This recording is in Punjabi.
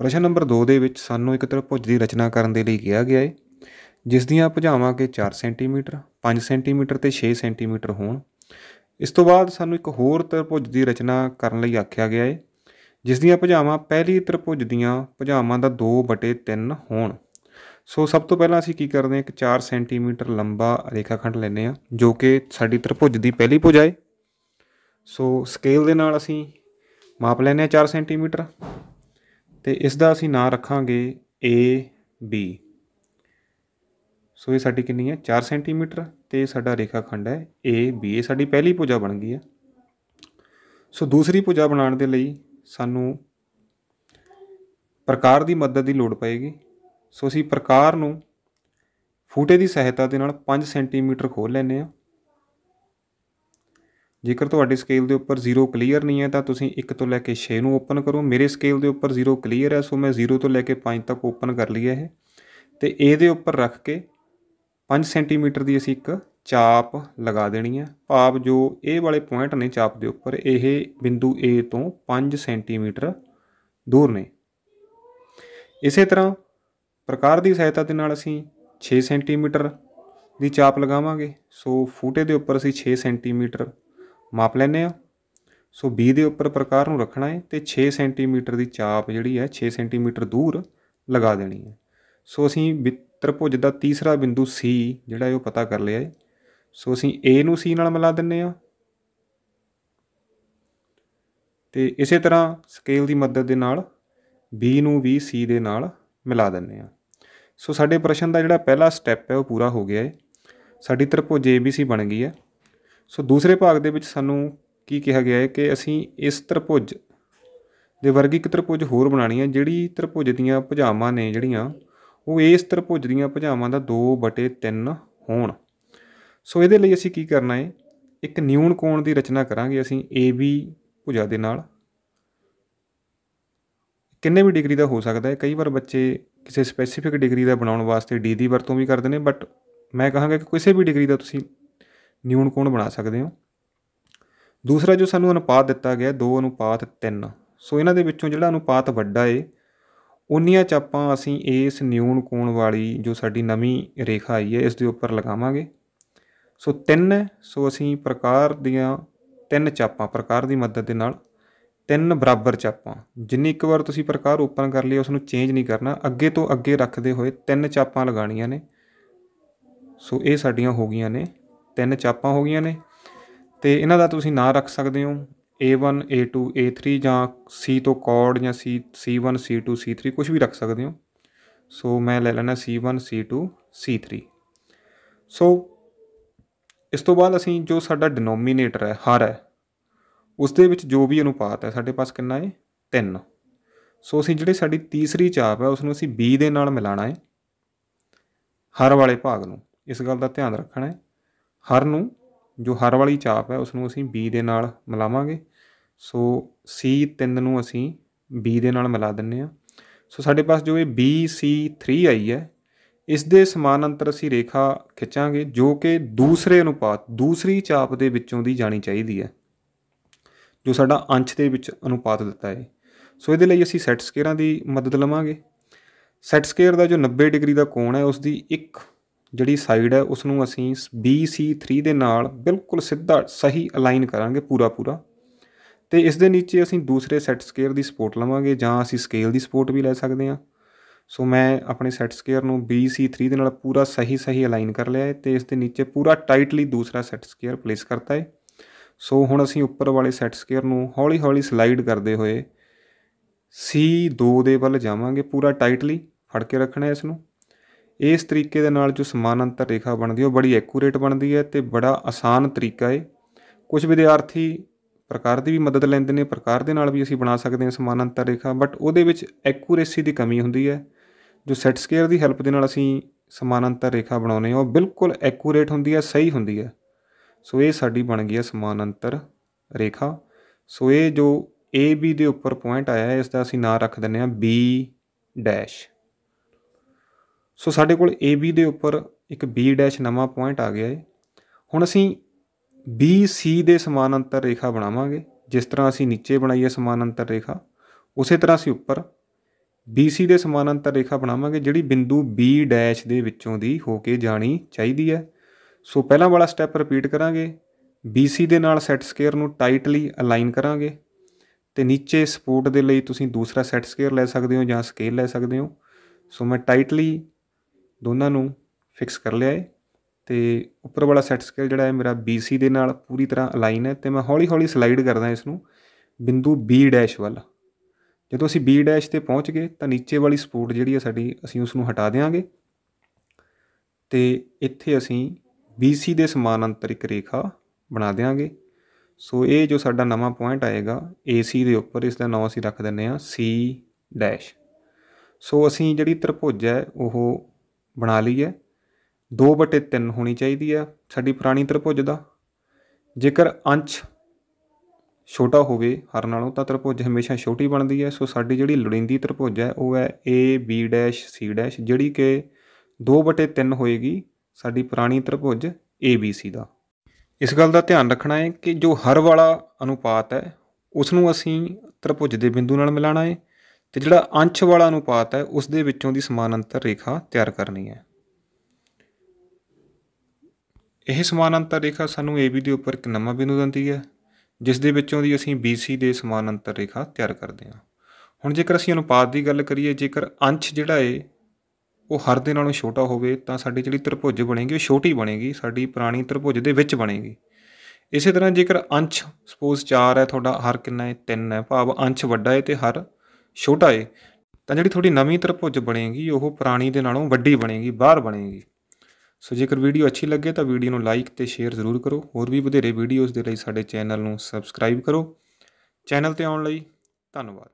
ਪ੍ਰਸ਼ਨ ਨੰਬਰ 2 ਦੇ ਵਿੱਚ ਸਾਨੂੰ ਇੱਕ ਤ੍ਰਿਭੁਜ ਦੀ ਰਚਨਾ ਕਰਨ ਦੇ ਲਈ ਕਿਹਾ ਗਿਆ ਹੈ ਜਿਸ ਦੀਆਂ ਭੁਜਾਵਾਂ ਕਿ 4 ਸੈਂਟੀਮੀਟਰ 5 ਸੈਂਟੀਮੀਟਰ ਤੇ 6 ਸੈਂਟੀਮੀਟਰ ਹੋਣ। ਇਸ ਤੋਂ ਬਾਅਦ ਸਾਨੂੰ ਇੱਕ ਹੋਰ ਤ੍ਰਿਭੁਜ ਦੀ ਰਚਨਾ ਕਰਨ ਲਈ ਆਖਿਆ ਗਿਆ ਹੈ ਜਿਸ ਦੀਆਂ ਭੁਜਾਵਾਂ ਪਹਿਲੀ ਤ੍ਰਿਭੁਜ ਦੀਆਂ ਭੁਜਾਵਾਂ ਦਾ 2/3 ਹੋਣ। ਸੋ ਸਭ ਤੋਂ ਪਹਿਲਾਂ ਅਸੀਂ ਕੀ ਕਰਦੇ ਹਾਂ, ਇੱਕ 4 ਸੈਂਟੀਮੀਟਰ ਲੰਬਾ ਰੇਖਾਖੰਡ ਲੈਂਦੇ ਹਾਂ, ਜੋ ਕਿ ਸਾਡੀ ਤ੍ਰਿਭੁਜ ਦੀ ਪਹਿਲੀ ਭੁਜਾ ਹੈ ਸੋ ਸਕੇਲ ਦੇ ਨਾਲ ਅਸੀਂ ਮਾਪ ਲੈਂਦੇ ਹਾਂ 4 ਸੈਂਟੀਮੀਟਰ। ਤੇ ਇਸ ਦਾ ਅਸੀਂ ਨਾਂ ਰੱਖਾਂਗੇ ਏ ਬੀ ਸੋ ਇਹ ਸਾਡੀ ਕਿੰਨੀ ਹੈ? 4 ਸੈਂਟੀਮੀਟਰ ਤੇ ਸਾਡਾ ਰੇਖਾਖੰਡ ਹੈ ਏ ਬੀ ਇਹ ਸਾਡੀ ਪਹਿਲੀ ਭੁਜਾ ਬਣ ਗਈ ਹੈ। ਸੋ ਦੂਸਰੀ ਭੁਜਾ ਬਣਾਉਣ ਦੇ ਲਈ ਸਾਨੂੰ ਪ੍ਰਕਾਰ ਦੀ ਮਦਦ ਦੀ ਲੋੜ ਪਏਗੀ। ਸੋ ਅਸੀਂ ਪ੍ਰਕਾਰ ਨੂੰ ਫੂਟੇ ਦੀ ਸਹਾਇਤਾ ਦੇ ਨਾਲ 5 ਸੈਂਟੀਮੀਟਰ ਖੋਲ ਲੈਂਦੇ ਹਾਂ। ਜੇਕਰ ਤੁਹਾਡੇ ਸਕੇਲ ਦੇ ਉੱਪਰ 0 ਕਲੀਅਰ ਨਹੀਂ ਹੈ ਤਾਂ ਤੁਸੀਂ 1 ਤੋਂ ਲੈ ਕੇ 6 ਨੂੰ ਓਪਨ ਕਰੋ। ਮੇਰੇ ਸਕੇਲ ਦੇ ਉੱਪਰ 0 ਕਲੀਅਰ ਹੈ, ਸੋ ਮੈਂ 0 ਤੋਂ ਲੈ ਕੇ 5 ਤੱਕ ਓਪਨ ਕਰ ਲਈ ਹੈ ਇਹ। ਤੇ A ਦੇ ਉੱਪਰ ਰੱਖ ਕੇ 5 ਸੈਂਟੀਮੀਟਰ ਦੀ ਅਸੀਂ ਇੱਕ ਚਾਪ ਲਗਾ ਦੇਣੀ ਹੈ। ਭਾਵ ਜੋ ਇਹ ਵਾਲੇ ਪੁਆਇੰਟ ਨੇ ਚਾਪ ਦੇ ਉੱਪਰ, ਇਹ ਬਿੰਦੂ A ਤੋਂ 5 ਸੈਂਟੀਮੀਟਰ ਦੂਰ ਨੇ। ਇਸੇ ਤਰ੍ਹਾਂ ਪ੍ਰਕਾਰ ਦੀ ਸਹਾਇਤਾ ਦੇ ਨਾਲ ਅਸੀਂ 6 ਸੈਂਟੀਮੀਟਰ ਦੀ ਚਾਪ ਲਗਾਵਾਂਗੇ। ਸੋ ਫੂਟੇ ਦੇ ਉੱਪਰ ਅਸੀਂ 6 ਸੈਂਟੀਮੀਟਰ ਮਾਪ ਲੈਨੇ ਆ ਸੋ B ਦੇ ਉੱਪਰ ਪ੍ਰਕਾਰ ਨੂੰ ਰੱਖਣਾ ਹੈ ਤੇ 6 ਸੈਂਟੀਮੀਟਰ ਦੀ ਚਾਪ ਜਿਹੜੀ ਹੈ 6 ਸੈਂਟੀਮੀਟਰ ਦੂਰ ਲਗਾ ਦੇਣੀ ਹੈ। ਸੋ ਅਸੀਂ ਤ੍ਰਿਭੁਜ ਦਾ ਤੀਸਰਾ ਬਿੰਦੂ C ਜਿਹੜਾ ਹੈ ਉਹ ਪਤਾ ਕਰ ਲਿਆ ਹੈ। ਸੋ ਅਸੀਂ A ਨੂੰ C ਨਾਲ ਮਿਲਾ ਦਿੰਨੇ ਆ ਤੇ ਇਸੇ ਤਰ੍ਹਾਂ ਸਕੇਲ ਦੀ ਮਦਦ ਦੇ ਨਾਲ B ਨੂੰ ਵੀ C ਦੇ ਨਾਲ ਮਿਲਾ ਦਿੰਨੇ ਆ ਸੋ ਸਾਡੇ ਪ੍ਰਸ਼ਨ ਦਾ ਜਿਹੜਾ ਪਹਿਲਾ ਸਟੈਪ ਹੈ ਉਹ ਪੂਰਾ ਹੋ ਗਿਆ ਹੈ। ਸਾਡੀ ਤ੍ਰਿਭੁਜ ABC ਬਣ ਗਈ ਹੈ। ਸੋ ਦੂਸਰੇ ਭਾਗ ਦੇ ਵਿੱਚ ਸਾਨੂੰ ਕੀ ਕਿਹਾ ਗਿਆ ਹੈ ਕਿ ਅਸੀਂ ਇਸ ਤਰਭੁਜ ਦੇ ਵਰਗੀ ਇੱਕ ਤਰਭੁਜ ਹੋਰ ਬਣਾਣੀ ਹੈ, ਜਿਹੜੀ ਤਰਭੁਜ ਦੀਆਂ ਭੁਜਾਵਾਂ ਨੇ ਜਿਹੜੀਆਂ, ਉਹ ਇਸ ਤਰਭੁਜ ਦੀਆਂ ਭੁਜਾਵਾਂ ਦਾ 2/3 ਹੋਣ। ਸੋ ਇਹਦੇ ਲਈ ਅਸੀਂ ਕੀ ਕਰਨਾ ਹੈ, ਇੱਕ ਨਿਊਨ ਕੋਣ ਦੀ ਰਚਨਾ ਕਰਾਂਗੇ, ਅਸੀਂ AB ਭੁਜਾ ਦੇ ਨਾਲ। ਕਿੰਨੇ ਵੀ ਡਿਗਰੀ ਦਾ ਹੋ ਸਕਦਾ ਹੈ, ਕਈ ਵਾਰ ਬੱਚੇ ਕਿਸੇ ਸਪੈਸੀਫਿਕ ਡਿਗਰੀ ਦਾ ਬਣਾਉਣ ਵਾਸਤੇ D ਦੀ ਵਰਤੋਂ ਵੀ ਕਰਦੇ ਨੇ ਬਟ ਮੈਂ ਕਹਾਂਗਾ ਕਿ ਕਿਸੇ ਵੀ ਡਿਗਰੀ ਦਾ ਤੁਸੀਂ ਨਿਊਨ ਕੋਣ ਬਣਾ ਸਕਦੇ ਹੋ? ਦੂਸਰਾ ਜੋ ਸਾਨੂੰ ਅਨੁਪਾਤ ਦਿੱਤਾ ਗਿਆ 2 ਅਨੁਪਾਤ 3 ਸੋ ਇਹਨਾਂ ਦੇ ਵਿੱਚੋਂ ਜਿਹੜਾ ਅਨੁਪਾਤ ਵੱਡਾ ਏ, ਉਨੀਆਂ ਚਾਪਾਂ ਅਸੀਂ ਇਸ ਨਿਊਨ ਕੋਣ ਵਾਲੀ ਜੋ ਸਾਡੀ ਨਵੀਂ ਰੇਖਾ ਆਈ ਹੈ, ਇਸ ਦੇ ਉੱਪਰ ਲਗਾਵਾਂਗੇ। ਸੋ 3 ਸੋ ਅਸੀਂ ਪ੍ਰਕਾਰ ਦੀਆਂ ਤਿੰਨ ਚਾਪਾਂ ਪ੍ਰਕਾਰ ਦੀ ਮਦਦ ਦੇ ਨਾਲ ਤਿੰਨ ਬਰਾਬਰ ਚਾਪਾਂ ਜਿੰਨੀ ਇੱਕ ਵਾਰ ਤੁਸੀਂ ਪ੍ਰਕਾਰ ਓਪਨ ਕਰ ਲਈ ਉਸ ਨੂੰ ਚੇਂਜ ਨਹੀਂ ਕਰਨਾ। ਅੱਗੇ ਤੋਂ ਅੱਗੇ ਰੱਖਦੇ ਹੋਏ ਤਿੰਨ ਚਾਪਾਂ ਲਗਾਣੀਆਂ ਨੇ। ਸੋ ਇਹ ਸਾਡੀਆਂ ਹੋ ਗਈਆਂ ਨੇ ਤਿੰਨ ਚਾਪਾਂ ਹੋ ਗਈਆਂ ਨੇ। ਤੇ ਇਹਨਾਂ ਦਾ ਤੁਸੀਂ ਨਾਂ ਰੱਖ ਸਕਦੇ ਹੋ। A1 A2 A3 ਜਾਂ C ਤੋਂ ਕੋਡ ਜਾਂ C C1 C2 C3 ਕੁਝ ਵੀ ਰੱਖ ਸਕਦੇ ਹੋ। ਸੋ ਮੈਂ ਲੈ ਲੈਣਾ C1 C2 C3 ਸੋ ਇਸ ਤੋਂ ਬਾਅਦ ਅਸੀਂ ਜੋ ਸਾਡਾ ਡਿਨੋਮੀਨੇਟਰ ਹੈ, ਹਰ ਹੈ ਉਸ ਦੇ ਵਿੱਚ ਜੋ ਵੀ ਅਨੁਪਾਤ ਹੈ, ਸਾਡੇ ਪਾਸ ਕਿੰਨਾ ਹੈ? 3 ਸੋ ਅਸੀਂ ਜਿਹੜੀ ਸਾਡੀ ਤੀਸਰੀ ਚਾਪ ਹੈ ਉਸ ਨੂੰ ਅਸੀਂ b ਦੇ ਨਾਲ ਮਿਲਾਣਾ ਹੈ, ਹਰ ਵਾਲੇ ਭਾਗ ਨੂੰ। ਇਸ ਗੱਲ ਦਾ ਧਿਆਨ ਰੱਖਣਾ ਹੈ। ਹਰ ਨੂੰ, ਜੋ ਹਰ ਵਾਲੀ ਚਾਪ ਹੈ ਉਸ ਨੂੰ ਅਸੀਂ b ਦੇ ਨਾਲ ਮਿਲਾਵਾਂਗੇ। ਸੋ C3 ਨੂੰ ਅਸੀਂ b ਦੇ ਨਾਲ ਮਿਲਾ ਦਿੰਨੇ ਆ ਸੋ ਸਾਡੇ ਪਾਸ ਜੋ ਇਹ BC3 ਆਈ ਹੈ, ਇਸ ਦੇ ਸਮਾਨਾਂਤਰ ਅਸੀਂ ਰੇਖਾ ਖਿੱਚਾਂਗੇ, ਜੋ ਕਿ ਦੂਸਰੇ ਅਨੁਪਾਤ, ਦੂਸਰੀ ਚਾਪ ਦੇ ਵਿੱਚੋਂ ਦੀ ਜਾਣੀ ਚਾਹੀਦੀ ਹੈ, ਜੋ ਸਾਡਾ ਅੰਸ਼ ਦੇ ਵਿੱਚ ਅਨੁਪਾਤ ਦਿੱਤਾ ਹੈ। ਸੋ ਇਹਦੇ ਲਈ ਅਸੀਂ ਸੈਟ ਸਕੇਅਰਾਂ ਦੀ ਮਦਦ ਲਵਾਂਗੇ। ਸੈਟ ਸਕੇਅਰ ਦਾ ਜੋ 90 ਡਿਗਰੀ ਦਾ ਕੋਣ ਹੈ ਉਸ ਦੀ ਇੱਕ ਜਿਹੜੀ ਸਾਈਡ ਹੈ ਉਸ ਨੂੰ ਅਸੀਂ BC3 ਦੇ ਨਾਲ ਬਿਲਕੁਲ ਸਿੱਧਾ ਸਹੀ ਅਲਾਈਨ ਕਰਾਂਗੇ ਪੂਰਾ ਪੂਰਾ। ਤੇ ਇਸ ਦੇ ਨੀਚੇ ਅਸੀਂ ਦੂਸਰੇ ਸੈਟ ਸਕੇਅਰ ਦੀ ਸਪੋਰਟ ਲਵਾਂਗੇ ਜਾਂ ਅਸੀਂ ਸਕੇਲ ਦੀ ਸਪੋਰਟ ਵੀ ਲੈ ਸਕਦੇ ਹਾਂ। ਸੋ ਮੈਂ ਆਪਣੇ ਸੈਟ ਸਕੇਅਰ ਨੂੰ BC3 ਦੇ ਨਾਲ ਪੂਰਾ ਸਹੀ ਸਹੀ ਅਲਾਈਨ ਕਰ ਲਿਆ ਹੈ ਤੇ ਇਸ ਦੇ ਨੀਚੇ ਪੂਰਾ ਟਾਈਟਲੀ ਦੂਸਰਾ ਸੈਟ ਸਕੇਅਰ ਪਲੇਸ ਕਰਤਾ ਹੈ। ਸੋ ਹੁਣ ਅਸੀਂ ਉੱਪਰ ਵਾਲੇ ਸੈਟ ਸਕੇਅਰ ਨੂੰ ਹੌਲੀ ਹੌਲੀ ਸਲਾਈਡ ਕਰਦੇ ਹੋਏ C2 ਦੇ ਵੱਲ ਜਾਵਾਂਗੇ ਪੂਰਾ ਟਾਈਟਲੀ ਫੜ ਕੇ ਰੱਖਣਾ ਹੈ ਇਸ ਨੂੰ। ਇਸ ਤਰੀਕੇ ਦੇ ਨਾਲ ਜੋ ਸਮਾਨਾਂਤਰ ਰੇਖਾ ਬਣਦੀ ਹੈ, ਉਹ ਬੜੀ ਐਕੂਰੇਟ ਬਣਦੀ ਹੈ ਤੇ ਬੜਾ ਆਸਾਨ ਤਰੀਕਾ ਹੈ। ਕੁਝ ਵਿਦਿਆਰਥੀ ਪ੍ਰਕਾਰ ਦੀ ਵੀ ਮਦਦ ਲੈਂਦੇ ਨੇ, ਪ੍ਰਕਾਰ ਦੇ ਨਾਲ ਵੀ ਅਸੀਂ ਬਣਾ ਸਕਦੇ ਹਾਂ ਸਮਾਨਾਂਤਰ ਰੇਖਾ ਬਟ ਉਹਦੇ ਵਿੱਚ ਐਕੂਰੇਸੀ ਦੀ ਕਮੀ ਹੁੰਦੀ ਹੈ। ਜੋ ਸੈਟ ਸਕੇਅਰ ਦੀ ਹੈਲਪ ਦੇ ਨਾਲ ਅਸੀਂ ਸਮਾਨਾਂਤਰ ਰੇਖਾ ਬਣਾਉਨੇ ਹਾਂ, ਉਹ ਬਿਲਕੁਲ ਐਕੂਰੇਟ ਹੁੰਦੀ ਹੈ, ਸਹੀ ਹੁੰਦੀ ਹੈ। ਸੋ ਇਹ ਸਾਡੀ ਬਣ ਗਈ ਹੈ ਸਮਾਨਾਂਤਰ ਰੇਖਾ। ਸੋ ਇਹ ਜੋ ਏ ਬੀ ਦੇ ਉੱਪਰ ਪੁਆਇੰਟ ਆਇਆ ਹੈ ਇਸ ਦਾ ਅਸੀਂ ਨਾਂ ਰੱਖ ਦਿੰਨੇ ਆ ਬੀ ਡੈਸ਼ ਸੋ ਸਾਡੇ ਕੋਲ ਏ ਬੀ ਦੇ ਉੱਪਰ ਇੱਕ ਬੀ ਡੈਸ਼ ਨਵਾਂ ਪੁਆਇੰਟ ਆ ਗਿਆ ਹੈ ਹੁਣ ਅਸੀਂ ਬੀ ਸੀ ਦੇ ਸਮਾਨਾਂਤਰ ਰੇਖਾ ਬਣਾਵਾਂਗੇ। ਜਿਸ ਤਰ੍ਹਾਂ ਅਸੀਂ ਨੀਚੇ ਬਣਾਈ ਹੈ ਸਮਾਨਾਂਤਰ ਰੇਖਾ, ਉਸੇ ਤਰ੍ਹਾਂ ਅਸੀਂ ਉੱਪਰ BC ਦੇ ਸਮਾਨਾਂਤਰ ਰੇਖਾ ਬਣਾਵਾਂਗੇ, ਜਿਹੜੀ ਬਿੰਦੂ B ਡੈਸ਼ ਦੇ ਵਿੱਚੋਂ ਦੀ ਹੋ ਕੇ ਜਾਣੀ ਚਾਹੀਦੀ ਹੈ। ਸੋ ਪਹਿਲਾਂ ਵਾਲਾ ਸਟੈਪ ਰਿਪੀਟ ਕਰਾਂਗੇ। BC ਦੇ ਨਾਲ ਸੈਟ ਸਕੁਅਰ ਨੂੰ ਟਾਈਟਲੀ ਅਲਾਈਨ ਕਰਾਂਗੇ। ਤੇ ਨੀਚੇ ਸਪੋਰਟ ਦੇ ਲਈ ਤੁਸੀਂ ਦੂਸਰਾ ਸੈਟ ਸਕੁਅਰ ਲੈ ਸਕਦੇ ਹੋ ਜਾਂ ਸਕੇਲ ਲੈ ਸਕਦੇ ਹੋ। ਸੋ ਮੈਂ ਟਾਈਟਲੀ ਦੋਨਾਂ ਨੂੰ ਫਿਕਸ ਕਰ ਲਿਆ ਹੈ ਤੇ ਉੱਪਰ ਵਾਲਾ ਸੈਟ ਸਕੇਲ ਜਿਹੜਾ ਹੈ ਮੇਰਾ BC ਦੇ ਨਾਲ ਪੂਰੀ ਤਰ੍ਹਾਂ ਅਲਾਈਨ ਹੈ ਤੇ ਮੈਂ ਹੌਲੀ ਹੌਲੀ ਸਲਾਈਡ ਕਰਦਾ ਇਸ ਨੂੰ ਬਿੰਦੂ B ਡੈਸ਼ ਵੱਲ। ਜਦੋਂ ਅਸੀਂ B ਡੈਸ਼ ਤੇ ਪਹੁੰਚ ਗਏ ਤਾਂ ਨੀਚੇ ਵਾਲੀ ਸਪੋਰਟ ਜਿਹੜੀ ਹੈ ਸਾਡੀ ਅਸੀਂ ਉਸ ਨੂੰ ਹਟਾ ਦੇਵਾਂਗੇ ਤੇ ਇੱਥੇ ਅਸੀਂ BC ਦੇ ਸਮਾਨਾਂਤਰ ਇੱਕ ਰੇਖਾ ਬਣਾ ਦੇਵਾਂਗੇ ਸੋ ਇਹ ਜੋ ਸਾਡਾ ਨਵਾਂ ਪੁਆਇੰਟ ਆਏਗਾ AC ਦੇ ਉੱਪਰ ਇਸ ਦਾ ਨਾਮ ਅਸੀਂ ਰੱਖ ਦਿੰਨੇ ਆ C ਡੈਸ਼ ਸੋ ਅਸੀਂ ਜਿਹੜੀ ਤ੍ਰਿਭੁਜ ਹੈ, ਉਹ ਬਣਾ ਲਈ ਹੈ। 2/3 ਹੋਣੀ ਚਾਹੀਦੀ ਹੈ ਸਾਡੀ ਪੁਰਾਣੀ ਤ੍ਰਿਭੁਜ ਦਾ। ਜੇਕਰ ਅੰਸ਼ ਛੋਟਾ ਹੋਵੇ ਹਰ ਨਾਲੋਂ ਤਾਂ ਤ੍ਰਿਭੁਜ ਹਮੇਸ਼ਾ ਛੋਟੀ ਬਣਦੀ ਹੈ। ਸੋ ਸਾਡੀ ਜਿਹੜੀ ਲੋੜੀਂਦੀ ਤ੍ਰਿਭੁਜ ਹੈ ਉਹ ਹੈ A, B dash C dash ਜਿਹੜੀ ਕਿ 2/3 ਹੋਏਗੀ ਸਾਡੀ ਪੁਰਾਣੀ ਤ੍ਰਿਭੁਜ ABC ਦਾ। ਇਸ ਗੱਲ ਦਾ ਧਿਆਨ ਰੱਖਣਾ ਹੈ ਕਿ ਜੋ ਹਰ ਵਾਲਾ ਅਨੁਪਾਤ ਹੈ ਉਸ ਨੂੰ ਅਸੀਂ ਤ੍ਰਿਭੁਜ ਦੇ ਬਿੰਦੂ ਨਾਲ ਮਿਲਾਣਾ ਹੈ। ਤੇ ਜਿਹੜਾ ਅੰਸ਼ ਵਾਲਾ ਅਨੁਪਾਤ ਹੈ ਉਸ ਦੇ ਵਿੱਚੋਂ ਦੀ ਸਮਾਨਾਂਤਰ ਰੇਖਾ ਤਿਆਰ ਕਰਨੀ ਹੈ। ਇਹ ਸਮਾਨਾਂਤਰ ਰੇਖਾ ਸਾਨੂੰ AB ਦੇ ਉੱਪਰ ਇੱਕ ਨਵਾਂ ਬਿੰਦੂ ਦਿੰਦੀ ਹੈ, ਜਿਸ ਦੇ ਵਿੱਚੋਂ ਦੀ ਅਸੀਂ BC ਦੇ ਸਮਾਨਾਂਤਰ ਰੇਖਾ ਤਿਆਰ ਕਰਦੇ ਹਾਂ। ਹੁਣ ਜੇਕਰ ਅਸੀਂ ਅਨੁਪਾਤ ਦੀ ਗੱਲ ਕਰੀਏ, ਜੇਕਰ ਅੰਸ਼ ਜਿਹੜਾ ਏ, ਉਹ ਹਰ ਦੇ ਨਾਲੋਂ ਛੋਟਾ ਹੋਵੇ, ਤਾਂ ਸਾਡੀ ਜਿਹੜੀ ਤ੍ਰਿਭੁਜ ਬਣੇਗੀ, ਉਹ ਛੋਟੀ ਬਣੇਗੀ, ਸਾਡੀ ਪੁਰਾਣੀ ਤ੍ਰਿਭੁਜ ਦੇ ਵਿੱਚ ਬਣੇਗੀ। ਇਸੇ ਤਰ੍ਹਾਂ ਜੇਕਰ ਅੰਸ਼ ਸਪੋਜ਼ 4 ਹੈ, ਤੁਹਾਡਾ ਹਰ ਕਿੰਨਾ ਹੈ 3 ਹੈ, ਭਾਵ ਅੰਸ਼ ਵੱਡਾ ਹੈ ਤੇ ਹਰ ਛੋਟਾ ਏ, ਤਾਂ ਜਿਹੜੀ ਤੁਹਾਡੀ ਨਵੀਂ ਤਰਪੁੱਜ ਬਣੇਗੀ, ਉਹ ਪੁਰਾਣੀ ਦੇ ਨਾਲੋਂ ਵੱਡੀ ਬਣੇਗੀ, ਬਾਹਰ ਬਣੇਗੀ। ਸੋ ਜੇਕਰ ਵੀਡੀਓ ਅੱਛੀ ਲੱਗੇ ਤਾਂ ਵੀਡੀਓ ਨੂੰ ਲਾਈਕ ਤੇ ਸ਼ੇਅਰ ਜ਼ਰੂਰ ਕਰੋ। ਹੋਰ ਵੀ ਵਧੇਰੇ ਵੀਡੀਓਜ਼ ਦੇ ਲਈ ਸਾਡੇ ਚੈਨਲ ਨੂੰ ਸਬਸਕ੍ਰਾਈਬ ਕਰੋ। ਚੈਨਲ ਤੇ ਆਉਣ ਲਈ ਧੰਨਵਾਦ।